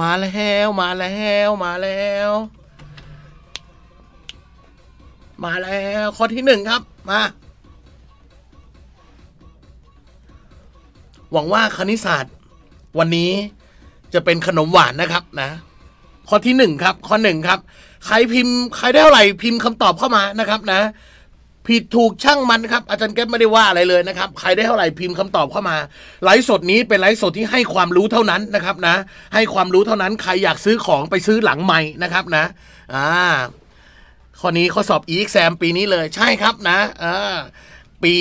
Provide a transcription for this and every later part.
มาแล้วมาแล้วมาแล้ว มาแล้วข้อที่หนึ่งครับมา หวังว่าคณิตศาสตร์ วันนี้จะเป็นขนมหวานนะครับนะข้อที่หนึ่งครับ ข้อหนึ่งครับ ใครพิมพ์ใครได้เท่าไหร่พิมพ์คำตอบเข้ามานะครับนะ ผิดถูกช่างมันครับ อาจารย์แก๊ปไม่ได้ว่าอะไรเลยนะครับ ใครได้เท่าไหร่พิมพ์คำตอบเข้ามาไลฟ์สดนี้เป็นไลฟ์สดที่ให้ความรู้เท่านั้นนะครับนะ ให้ความรู้เท่านั้นใครอยากซื้อของไปซื้อหลังใหม่นะครับนะอ่าข้อนี้ข้อสอบอีกแซมปีนี้เลยใช่ครับนะอ่าปี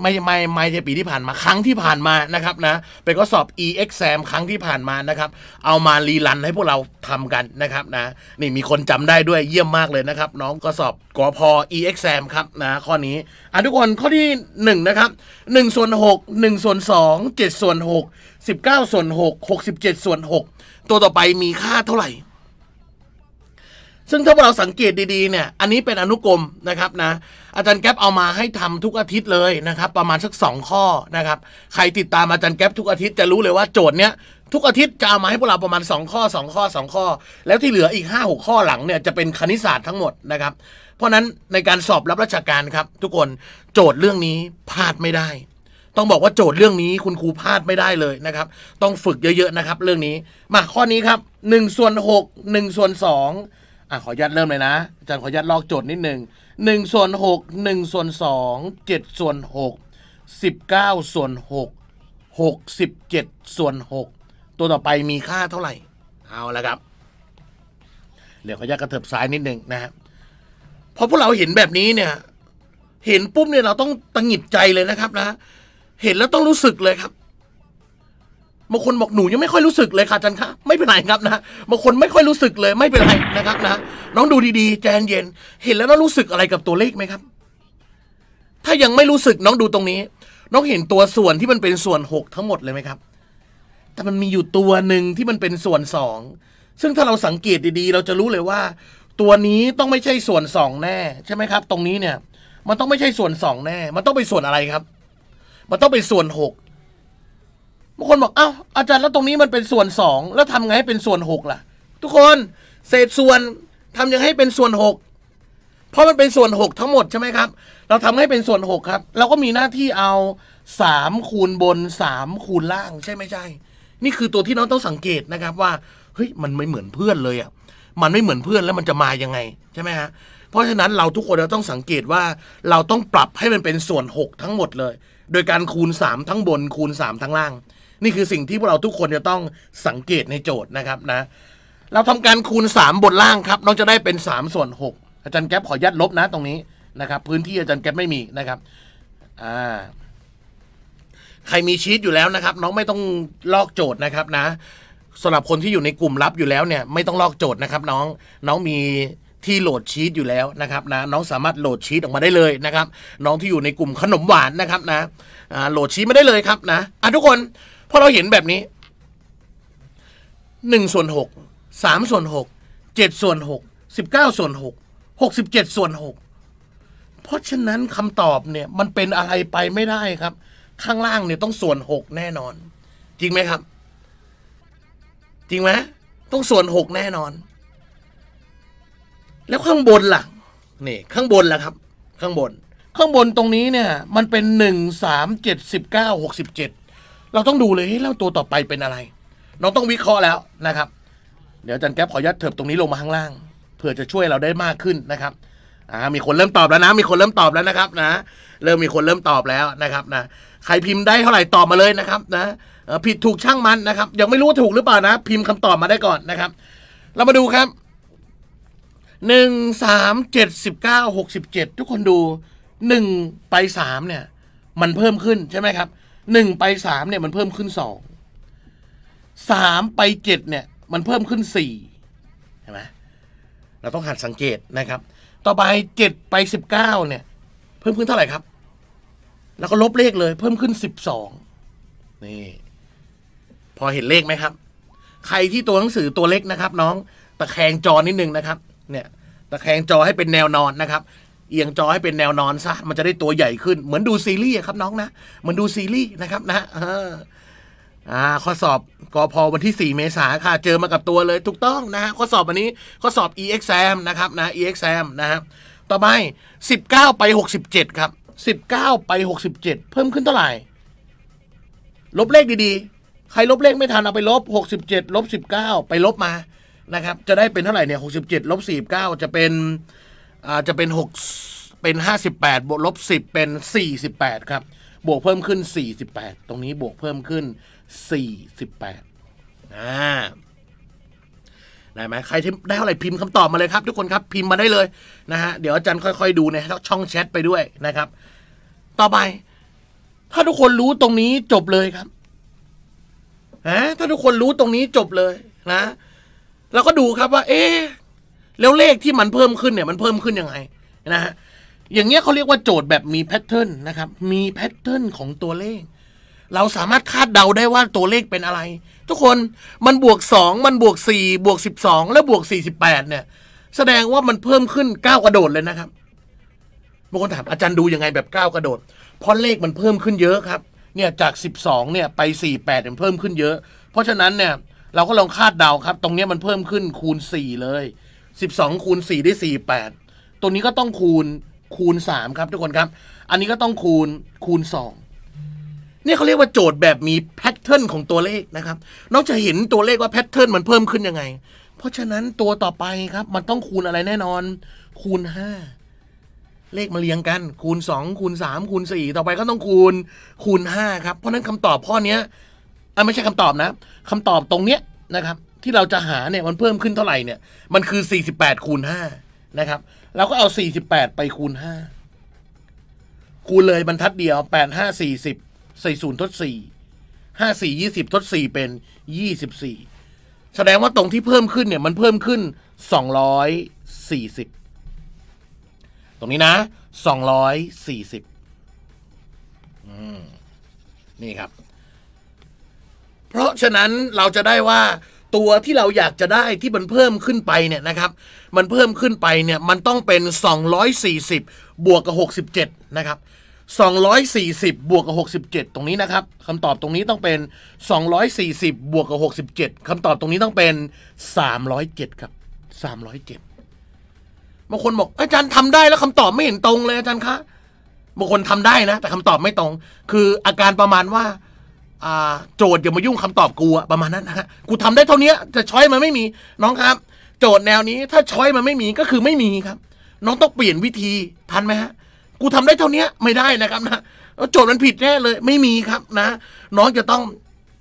ไม่ไม่ไม่ใช่ปีที่ผ่านมาครั้งที่ผ่านมานะครับนะเป็นข้อสอบ e-exam ครั้งที่ผ่านมานะครับ เอามารีรันให้พวกเราทำกันนะครับนะนี่มีคนจำได้ด้วยเยี่ยมมากเลยนะครับ น้องก็สอบกอพอ e-exam ครับนะข้อนี้อะทุกคนข้อที่หนึ่งนะครับหนึ่งส่วนหกหนึ่งส่วนสองเจ็ดส่วนหกสิบเก้าส่วนหกหกสิบเจ็ดส่วนหกตัวต่อไปมีค่าเท่าไหร่ ซึ่งถ้าเราสังเกตดีๆเนี่ยอันนี้เป็นอนุกรมนะครับนะอาจารย์แก๊ปเอามาให้ทำทุกอาทิตย์เลยนะครับ ประมาณสักสองข้อนะครับ ใครติดตามอาจารย์แก๊ปทุกอาทิตย์จะรู้เลยว่าโจทย์เนี้ยทุกอาทิตย์จะเอามาให้พวกเราประมาณ 2 ข้อ 2 ข้อ 2 ข้อ แล้วที่เหลืออีก 5 6 ข้อหลังเนี่ยจะเป็นคณิตศาสตร์ทั้งหมดนะครับ เพราะฉะนั้นในการสอบรับราชการครับ ทุกคนโจทย์เรื่องนี้พลาดไม่ได้ ต้องบอกว่าโจทย์เรื่องนี้คุณครูพลาดไม่ได้เลยนะครับ ต้องฝึกเยอะๆนะครับ เรื่องนี้มาข้อนี้ครับ1ส่วน6 1ส่วน2 อะขออนุญาตเริ่มเลยนะอาจารย์ขออนุญาตลอกโจทย์นิดหนึ่งหนึ่งส่วนหกหนึ่งส่วนสองเจ็ดส่วนหกสิบเก้าส่วนหกหกสิบเจ็ดส่วนหกตัวต่อไปมีค่าเท่าไหร่ เอาละครับ เดี๋ยวขออนุญาตกระเถิบซ้ายนิดหนึ่งนะครับพอพวกเราเห็นแบบนี้เนี่ย เห็นปุ๊บเนี่ยเราต้องตังหงิดใจเลยนะครับนะ เห็นแล้วต้องรู้สึกเลยครับ บางคนบอกหนูยังไม่ค่อยรู้สึกเลยค่ะอาจันคะไม่เป็นไรครับนะบางคนไม่ค่อยรู้สึกเลยไม่เป็นไรนะครับนะน้องดูดีๆ ใจเย็นเห็นแล้วน้องรู้สึกอะไรกับตัวเลขไหมครับ ถ้ายังไม่รู้สึกน้องดูตรงนี้ น้องเห็นตัวส่วนที่มันเป็นส่วนหกทั้งหมดเลยไหมครับ แต่มันมีอยู่ตัวหนึ่งที่มันเป็นส่วนสองซึ่งถ้าเราสังเกตดีๆ เราจะรู้เลยว่า ตัวนี้ต้องไม่ใช่ส่วนสองแน่ใช่ไหมครับ ตรงนี้เนี่ย มันต้องไม่ใช่ส่วนสองแน่ มันต้องเป็นส่วนอะไรครับ มันต้องเป็นส่วนหก บางคนบอกเอ้าอาจารย์แล้วตรงนี้มันเป็นส่วนสองแล้วทำไงให้เป็นส่วนหกล่ะ ทุกคนเศษส่วนทำยังให้เป็นส่วนหกเพราะมันเป็นส่วนหกทั้งหมดใช่ไหมครับ เราทำให้เป็นส่วนหกครับ เราก็มีหน้าที่เอาสามคูณบนสามคูณล่างใช่ไม่ใช่ นี่คือตัวที่น้องต้องสังเกตนะครับว่าเฮ้ยมันไม่เหมือนเพื่อนเลยอะมันไม่เหมือนเพื่อนแล้วมันจะมายังไงใช่ไหมฮะเพราะฉะนั้นเราทุกคนเราต้องสังเกตว่าเราต้องปรับให้มันเป็นส่วนหกทั้งหมดเลย โดยการคูณสามทั้งบนคูณสามทั้งล่าง นี่คือสิ่งที่พวกเราทุกคนจะต้องสังเกตในโจทย์นะครับนะ เราทำการคูณสามบนล่างครับ น้องจะได้เป็นสามส่วนหกอาจารย์แก๊ปขอยัดลบนะตรงนี้นะครับ พื้นที่อาจารย์แก๊ปไม่มีนะครับอ่าใครมีชีตอยู่แล้วนะครับ น้องไม่ต้องลอกโจทย์นะครับนะสำหรับคนที่อยู่ในกลุ่มลับอยู่แล้วเนี่ย ไม่ต้องลอกโจทย์นะครับ น้องน้องมีที่โหลดชีตอยู่แล้วนะครับนะน้องสามารถโหลดชีตออกมาได้เลยนะครับ น้องที่อยู่ในกลุ่มขนมหวานนะครับนะโหลดชีตไมาได้เลยครับนะอะทุกคน พอเราเห็นแบบนี้หนึ่งส่วนหกสามส่วนหกเจ็ดส่วนหกสิบเก้าส่วนหกหกสิบเจ็ดส่วนหกเพราะฉะนั้นคำตอบเนี่ยมันเป็นอะไรไปไม่ได้ครับ ข้างล่างเนี่ยต้องส่วนหกแน่นอน จริงไหมครับ จริงไหมต้องส่วนหกแน่นอน แล้วข้างบนล่ะนี่ข้างบนล่ะครับ ข้างบน ข้างบนตรงนี้เนี่ย มันเป็นหนึ่งสามเจ็ดสิบเก้าหกสิบเจ็ด เราต้องดูเลยเฮ้ยแล้วตัวต่อไปเป็นอะไรน้องต้องวิเคราะห์แล้วนะครับ เดี๋ยวอาจันแก๊ปขอยัดเถิบตรงนี้ลงมาข้างล่างเพื่อจะช่วยเราได้มากขึ้นนะครับอ่ามีคนเริ่มตอบแล้วนะ มีคนเริ่มตอบแล้วนะครับนะ เริ่มมีคนเริ่มตอบแล้วนะครับนะใครพิมพ์ได้เท่าไหร่ตอบมาเลยนะครับนะผิดถูกช่างมันนะครับ ยังไม่รู้ว่าถูกหรือเปล่านะ พิมพ์คำตอบมาได้ก่อนนะครับ เรามาดูครับหนึ่งสามเจ็ดสิบเก้าหกสิบเจ็ดทุกคนดูหนึ่งไปสามเนี่ย มันเพิ่มขึ้นใช่ไหมครับ หนึ่งไปสามเนี่ยมันเพิ่มขึ้นสองสามไปเจ็ดเนี่ย มันเพิ่มขึ้นสี่เห็นไหมเราต้องหัดสังเกตนะครับ ต่อไปเจ็ดไปสิบเก้าเนี่ย เพิ่มขึ้นเท่าไหร่ครับ แล้วก็ลบเลขเลย เพิ่มขึ้นสิบสองนี่พอเห็นเลขไหมครับ ใครที่ตัวหนังสือตัวเล็กนะครับ น้องตะแคงจอนิดนึงนะครับ เนี่ยตะแคงจอให้เป็นแนวนอนนะครับ เอียงจอให้เป็นแนวนอนซะมันจะได้ตัวใหญ่ขึ้น เหมือนดูซีรีส์ครับน้องนะเหมือนดูซีรีส์นะครับนะอออ่าข้อสอบกอพอวันที่ 4 เมษาค่ะ เจอมากับตัวเลยถูกต้องนะฮะข้อสอบวันนี้ข้อสอบ e-exam นะครับนะ e-exam นะฮะต่อไป 19 ไป 67 ครับ 19 ไป 67 เพิ่มขึ้นเท่าไหร่ ลบเลขดีๆ ใครลบเลขไม่ทันเอาไปลบ 67 ลบ 19 ไปลบมานะครับ จะได้เป็นเท่าไหร่เนี่ย 67 ลบ 49 จะเป็น อาจจะเป็น6เป็น58บวกลบ10เป็น48ครับ บวกเพิ่มขึ้น48ตรงนี้บวกเพิ่มขึ้น48อ่าได้ไหมใครที่ได้เท่าไหร่พิมพ์คำตอบมาเลยครับ ทุกคนครับพิมพ์มาได้เลยนะฮะเดี๋ยวอาจารย์ค่อยๆดูในช่องแชทไปด้วยนะครับ ต่อไป ถ้าทุกคนรู้ตรงนี้จบเลยครับฮะถ้าทุกคนรู้ตรงนี้จบเลยนะเราก็ดูครับว่า เอ๊ะ แล้วเลขที่มันเพิ่มขึ้นเนี่ยมันเพิ่มขึ้นยังไงนะฮะอย่างเงี้ยเขาเรียกว่าโจทย์แบบมีแพทเทิร์นนะครับ มีแพทเทิร์นของตัวเลข เราสามารถคาดเดาได้ว่าตัวเลขเป็นอะไร ทุกคนมันบวกสองมันบวกสี่บวกสิบสองและบวกสี่สิบแปดเนี่ย แสดงว่ามันเพิ่มขึ้นก้าวกระโดดเลยนะครับบางคนถามอาจารย์ดูยังไงแบบก้าวกระโดด เพราะเลขมันเพิ่มขึ้นเยอะครับ เนี่ยจากสิบสองเนี่ยไปสี่แปดมันเพิ่มขึ้นเยอะ เพราะฉะนั้นเนี่ยเราก็ลองคาดเดาครับ ตรงนี้มันเพิ่มขึ้นคูณสี่เลย สิบสองคูณสี่ได้สี่แปดตัวนี้ก็ต้องคูณคูณสามครับทุกคนครับ อันนี้ก็ต้องคูณคูณสองเนี่ยเขาเรียกว่าโจทย์แบบมีแพทเทิร์นของตัวเลขนะครับ นอกจากเห็นตัวเลขว่าแพทเทิร์นมันเพิ่มขึ้นยังไง เพราะฉะนั้นตัวต่อไปครับ มันต้องคูณอะไรแน่นอน คูณห้าเลขมาเรียงกัน คูณสองคูณสามคูณสี่ต่อไปก็ต้องคูณ คูณห้าครับ เพราะฉะนั้นคำตอบข้อเนี้ยอะไม่ใช่คำตอบนะคำตอบตรงเนี้ยนะครับ ที่เราจะหาเนี่ยมันเพิ่มขึ้นเท่าไหร่เนี่ย มันคือสี่สิบแปดคูณห้านะครับเราก็เอาสี่สิบแปดไปคูณห้าคูณเลยบรรทัดเดียวแปดห้าสี่สิบใส่ศูนย์ทดสี่ห้าสี่ยี่สิบทดสี่เป็นยี่สิบสี่แสดงว่าตรงที่เพิ่มขึ้นเนี่ยมันเพิ่มขึ้นสองร้อยสี่สิบตรงนี้นะสองร้อยสี่สิบนี่ครับ เพราะฉะนั้นเราจะได้ว่า ตัวที่เราอยากจะได้ที่มันเพิ่มขึ้นไปเนี่ยนะครับ มันเพิ่มขึ้นไปเนี่ยมันต้องเป็น 240 บวกกับ 67 นะครับ 240 บวกกับ 67 ตรงนี้นะครับคำตอบตรงนี้ต้องเป็น 240 บวกกับ 67คำตอบตรงนี้ต้องเป็น 307 ครับ 307บางคนบอกอาจารย์ทำได้แล้วคำตอบไม่เห็นตรงเลยอาจารย์คะบางคนทำได้นะ แต่คำตอบไม่ตรง คืออาการประมาณว่าอ่า โจทย์อย่ามายุ่งคำตอบกูอะประมาณนั้นนะฮะกูทำได้เท่านี้แต่ช้อยมันไม่มีน้องครับ โจทย์แนวนี้ถ้าช้อยมันไม่มีก็คือไม่มีครับ น้องต้องเปลี่ยนวิธีทันไหมฮะกูทำได้เท่านี้ไม่ได้นะครับนะโจทย์มันผิดแน่เลย ไม่มีครับนะ น้องจะต้อง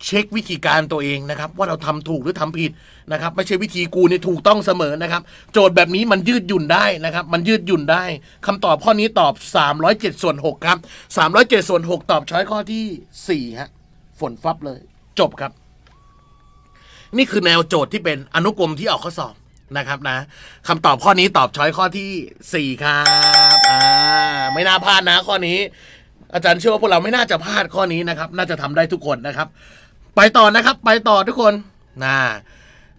เช็ควิธีการตัวเองนะครับ ว่าเราทำถูกหรือทำผิดนะครับ ไม่ใช่วิธีกูเนี่ยถูกต้องเสมอนะครับ โจทย์แบบนี้มันยืดหยุ่นได้นะครับ มันยืดหยุ่นได้คำตอบข้อนี้ตอบ 307ส่วน6ครับ307ส่วน6ตอบช้อยข้อที่4ฮะ ฝนฟับเลย จบครับ นี่คือแนวโจทย์ที่เป็นอนุกรมที่ออกข้อสอบนะครับนะคำตอบข้อนี้ตอบช้อยข้อที่สี่ครับอ่าไม่น่าพลาดนะข้อนี้ อาจารย์เชื่อว่าพวกเราไม่น่าจะพลาดข้อนี้นะครับ น่าจะทำได้ทุกคนนะครับ ไปต่อนะครับ ไปต่อทุกคนนะ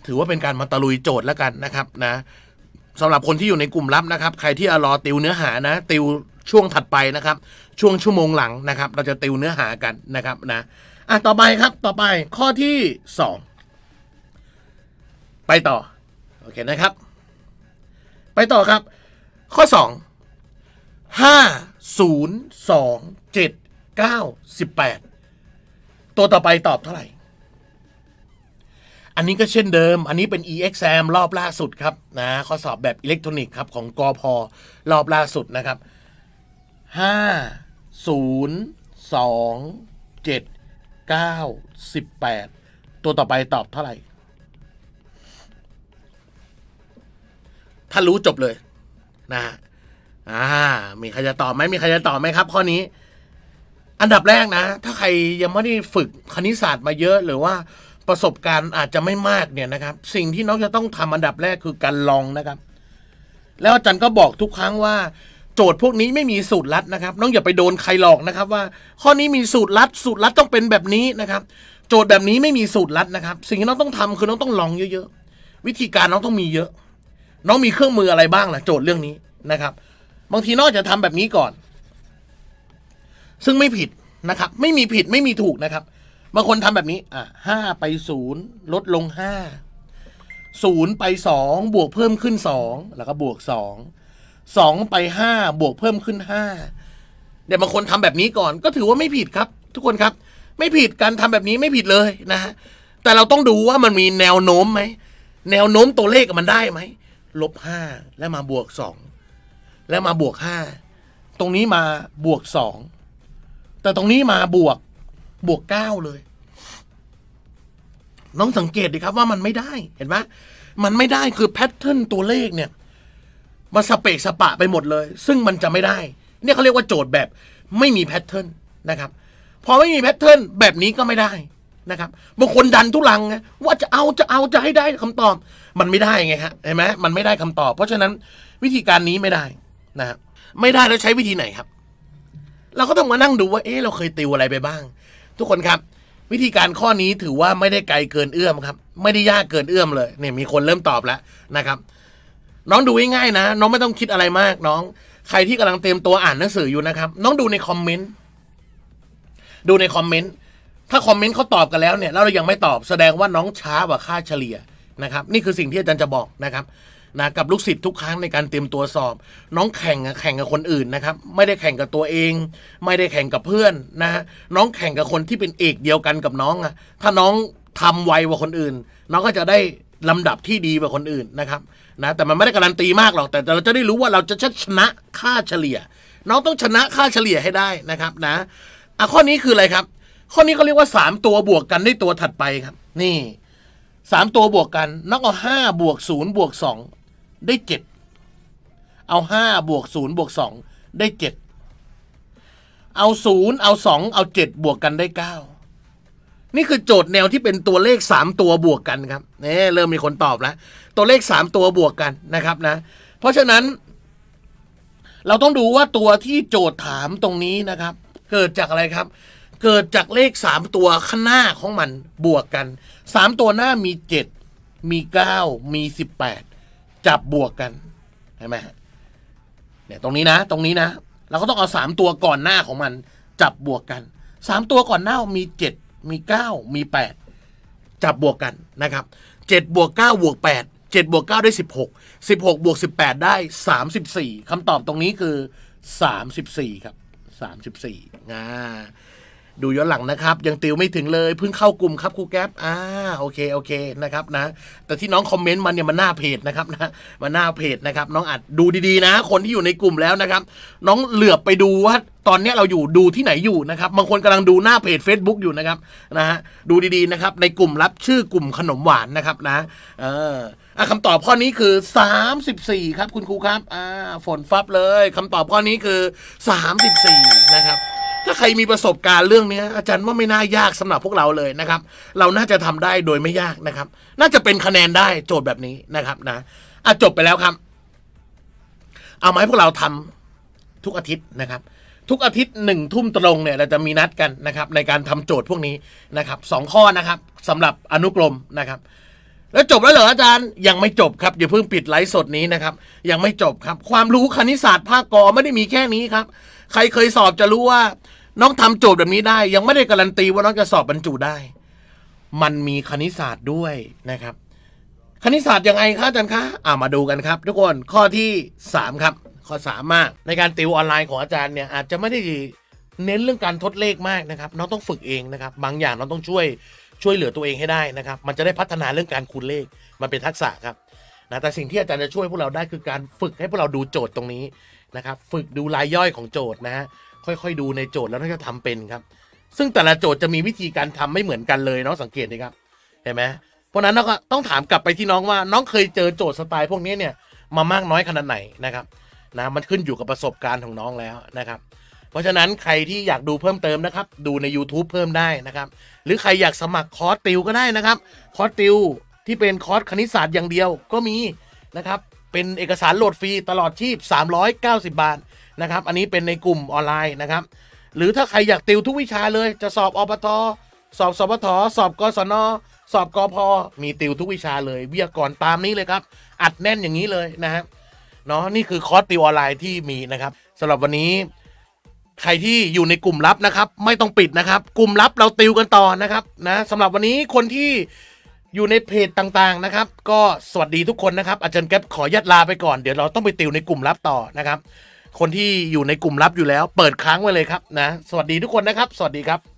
ถือว่าเป็นการมาตะลุยโจทย์แล้วกันนะครับนะสำหรับคนที่อยู่ในกลุ่มลับนะครับ ใครที่รอติวเนื้อหานะ ติวช่วงถัดไปนะครับ ช่วงชั่วโมงหลังนะครับ เราจะติวเนื้อหากันนะครับนะ อะต่อไปครับต่อไปข้อที่สองไปต่อ โอเคนะครับ ไปต่อครับ ข้อสองห้าศูนย์สองเจ็ดเก้าสิบแปดตัวต่อไปตอบเท่าไหร่ อันนี้ก็เช่นเดิม อันนี้เป็น e-exam รอบล่าสุดครับนะข้อสอบแบบอิเล็กทรอนิกส์ครับของกอพอรอบล่าสุดนะครับห้าศูนย์สอง เก้าสิบแปดตัวต่อไปตอบเท่าไหร่ ถ้ารู้จบเลย นะฮะอ่า มีใครจะตอบไหมมีใครจะตอบไหมครับ ข้อนี้ อันดับแรกนะ ถ้าใครยังไม่ได้ฝึกคณิตศาสตร์มาเยอะหรือว่าประสบการณ์อาจจะไม่มากเนี่ยนะครับ สิ่งที่น้องจะต้องทำอันดับแรกคือการลองนะครับ แล้วอาจารย์ก็บอกทุกครั้งว่า จทย์พวกนี้ไม่มีสูตรลัดนะครับน้องอย่าไปโดนใครหลอกนะครับ ว่า ข้อนี้มีสูตรลัด สูตรลัดต้องเป็นแบบนี้นะครับ โจทย์แบบนี้ไม่มีสูตรลัดนะครับ สิ่งที่น้องต้องทำคือน้องต้องลองเยอะๆวิธีการน้องต้องมีเยอะ น้องมีเครื่องมืออะไรบ้างล่ะโจทย์เรื่องนี้นะครับ บางทีน้อกจะทำแบบนี้ก่อน ซึ่งไม่ผิดนะครับ ไม่มีผิดไม่มีถูกนะครับบางคนทำแบบนี้อะห้าไปศูนย์ลดลงห้าศูนย์ไปสองบวกเพิ่มขึ้นสองแล้วก็บวกสอง สองไปห้าบวกเพิ่มขึ้นห้าเดี๋ยวบางคนทำแบบนี้ก่อน ก็ถือว่าไม่ผิดครับ ทุกคนครับ ไม่ผิดการทำแบบนี้ไม่ผิดเลยนะฮะแต่เราต้องดูว่ามันมีแนวโน้มไหมแนวโน้มตัวเลขมันได้ไหมลบห้าแล้วมาบวกสองแล้วมาบวกห้าตรงนี้มาบวกสองแต่ตรงนี้มาบวกบวกเก้าเลย น้องสังเกตดิครับว่ามันไม่ได้เห็นไหมมันไม่ได้คือแพทเทิร์นตัวเลขเนี่ย มาสะเปะสะปะไปหมดเลย ซึ่งมันจะไม่ได้ เนี่ยเขาเรียกว่าโจทย์แบบไม่มีแพทเทิร์นนะครับพอไม่มีแพทเทิร์นแบบนี้ก็ไม่ได้นะครับบางคนดันทุลังไงว่าจะเอาจะเอาจะให้ได้คำตอบ มันไม่ได้ไงฮะเห็นไหมมันไม่ได้คำตอบ เพราะฉะนั้นวิธีการนี้ไม่ได้นะครับไม่ได้แล้วใช้วิธีไหนครับ เราก็ต้องมานั่งดูว่า เอ๊ะเราเคยติวอะไรไปบ้าง ทุกคนครับ วิธีการข้อนี้ถือว่าไม่ได้ไกลเกินเอื้อมครับ ไม่ได้ยากเกินเอื้อมเลยเนี่ยมีคนเริ่มตอบแล้วนะครับ น้องดูง่ายๆนะ น้องไม่ต้องคิดอะไรมากน้อง ใครที่กำลังเตรียมตัวอ่านหนังสืออยู่นะครับ น้องดูในคอมเมนต์ดูในคอมเมนต์ถ้าคอมเมนต์เขาตอบกันแล้วเนี่ยแล้วเรายังไม่ตอบแสดงว่าน้องช้ากว่าค่าเฉลี่ยนะครับ นี่คือสิ่งที่อาจารย์จะบอกนะครับนะกับลูกศิษย์ทุกครั้งในการเตรียมตัวสอบ น้องแข่งแข่งกับคนอื่นนะครับ ไม่ได้แข่งกับตัวเอง ไม่ได้แข่งกับเพื่อนนะฮะน้องแข่งกับคนที่เป็นเอกเดียวกันกับน้องอะถ้าน้องทำไวกว่าคนอื่น น้องก็จะได้ ลำดับที่ดีกว่าคนอื่นนะครับนะแต่มันไม่ได้การันตีมากหรอก แต่เราจะได้รู้ว่าเราจะชนะค่าเฉลี่ย น้องต้องชนะค่าเฉลี่ยให้ได้นะครับนะอะข้อนี้คืออะไรครับ ข้อนี้เขาเรียกว่าสามตัวบวกกันได้ตัวถัดไปครับ นี่สามตัวบวกกันน้องเอาห้าบวกศูนย์บวกสองได้เจ็ดเอาห้าบวกศูนย์บวกสองได้เจ็ดเอาศูนย์เอาสองเอาเจ็ดบวกกันได้เก้า นี่คือโจทย์แนวที่เป็นตัวเลขสามตัวบวกกันครับนี่เริ่มมีคนตอบแล้ว ตัวเลขสามตัวบวกกันนะครับนะ เพราะฉะนั้น เราต้องดูว่าตัวที่โจทย์ถามตรงนี้นะครับ เกิดจากอะไรครับ เกิดจากเลขสามตัวข้างหน้าของมันบวกกันสามตัวหน้ามีเจ็ดมีเก้ามีสิบแปดจับบวกกันเห็นไหมเนี่ยตรงนี้นะ ตรงนี้นะ เราก็ต้องเอาสามตัวก่อนหน้าของมัน จับบวกกันสามตัวก่อนหน้ามีเจ็ด มีเก้ามีแปดจับบวกกันนะครับเจ็ดบวกเก้าบวกแปดเจ็ดบวกเก้าได้สิบหกสิบหกบวกสิบแปดได้สามสิบสี่คำตอบตรงนี้คือสามสิบสี่ครับสามสิบสี่อ่า ดูย้อนหลังนะครับ ยังติวไม่ถึงเลยเพิ่งเข้ากลุ่มครับครูแก๊ปอ่าโอเคโอเคนะครับนะ แต่ที่น้องคอมเมนต์มันเนี่ยมันหน้าเพจนะครับนะมันหน้าเพจนะครับ น้องอัดดูดีๆนะ คนที่อยู่ในกลุ่มแล้วนะครับ น้องเหลือบไปดูว่าตอนนี้เราอยู่ดูที่ไหนอยู่นะครับบางคนกำลังดูหน้าเพจ Facebook อยู่นะครับนะฮะดูดีๆนะครับในกลุ่มรับชื่อกลุ่มขนมหวานนะครับนะ เออ อะคำตอบข้อนี้คือ 34 ครับคุณครูครับอ่าฝนฟับเลยคำตอบข้อนี้คือ 34 นะครับ ถ้าใครมีประสบการณ์เรื่องนี้อาจารย์ว่าไม่น่ายากสำหรับพวกเราเลยนะครับ เราน่าจะทำได้โดยไม่ยากนะครับ น่าจะเป็นคะแนนได้โจทย์แบบนี้นะครับนะอะจบไปแล้วครับ เอามาให้พวกเราทำทุกอาทิตย์นะครับทุกอาทิตย์หนึ่งทุ่มตรงเนี่ยเราจะมีนัดกันนะครับในการทำโจทย์พวกนี้นะครับสองข้อนะครับสำหรับอนุกรมนะครับ แล้วจบแล้วเหรออาจารย์ยังไม่จบครับอย่าเพิ่งปิดไลฟ์สดนี้นะครับ ยังไม่จบครับ ความรู้คณิตศาสตร์ภาคกอไม่ได้มีแค่นี้ครับ ใครเคยสอบจะรู้ว่า น้องทำโจทย์แบบนี้ได้ ยังไม่ได้การันตีว่าน้องจะสอบบรรจุได้ มันมีคณิตศาสตร์ด้วยนะครับ คณิตศาสตร์ยังไงคะอาจารย์คะอ่ามาดูกันครับ ทุกคนข้อที่สามครับข้อสามมากในการติวออนไลน์ของอาจารย์เนี่ยอาจจะไม่ได้เน้นเรื่องการทดเลขมากนะครับ น้องต้องฝึกเองนะครับ บางอย่างน้องต้องช่วย ช่วยเหลือตัวเองให้ได้นะครับ มันจะได้พัฒนาเรื่องการคูณเลข มันเป็นทักษะครับนะแต่สิ่งที่อาจารย์จะช่วยพวกเราได้คือการฝึกให้พวกเราดูโจทย์ตรงนี้นะครับ ฝึกดูรายย่อยของโจทย์นะฮะค่อยๆ ดูในโจทย์แล้วน่าจะทำเป็นครับ ซึ่งแต่ละโจทย์จะมีวิธีการทำไม่เหมือนกันเลยเน้องสังเกตดีครับเห็นไหมเพราะนั้นเราก็ต้องถามกลับไปที่น้องว่า น้องเคยเจอโจทย์สไตล์พวกนี้เนี่ยมามากน้อยขนาดไหนนะครับนะมันขึ้นอยู่กับประสบการณ์ของน้องแล้วนะครับ เพราะฉะนั้นใครที่อยากดูเพิ่มเติมนะครับ ดูใน YouTube เพิ่มได้นะครับ หรือใครอยากสมัครคอร์สติวก็ได้นะครับ คอร์สติวที่เป็นคอร์สคณิตศาสตร์อย่างเดียวก็มีนะครับเป็นเอกสารโหลดฟรีตลอดชีพ 390 บาทนะครับ อันนี้เป็นในกลุ่มออนไลน์นะครับ หรือถ้าใครอยากติวทุกวิชาเลย จะสอบอปทสอบสปทสอบกศนสอบกพมีติวทุกวิชาเลยวิทยากรตามนี้เลยครับ อัดแน่นอย่างนี้เลยนะครับเนาะนี่คือคอร์สติวออนไลน์ที่มีนะครับสำหรับวันนี้ ใครที่อยู่ในกลุ่มลับนะครับ ไม่ต้องปิดนะครับ กลุ่มลับเราติวกันต่อนะครับนะสำหรับวันนี้คนที่อยู่ในเพจต่างๆนะครับ ก็สวัสดีทุกคนนะครับ อาจารย์แก๊ปขอยัดลาไปก่อนเดี๋ยวเราต้องไปติวในกลุ่มลับต่อนะครับ คนที่อยู่ในกลุ่มลับอยู่แล้ว เปิดค้างไว้เลยครับนะ สวัสดีทุกคนนะครับ สวัสดีครับ